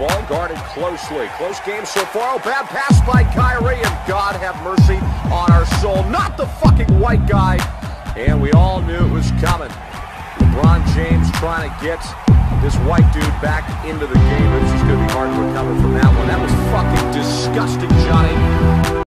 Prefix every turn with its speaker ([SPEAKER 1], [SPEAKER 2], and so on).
[SPEAKER 1] ball, guarded closely. Close game so far. Oh, bad pass by Kyrie, and God have mercy on our soul. Not the fucking white guy. And we all knew it was coming. LeBron James trying to get this white dude back into the game. It's just going to be hard to recover from that one. That was fucking disgusting, Johnny.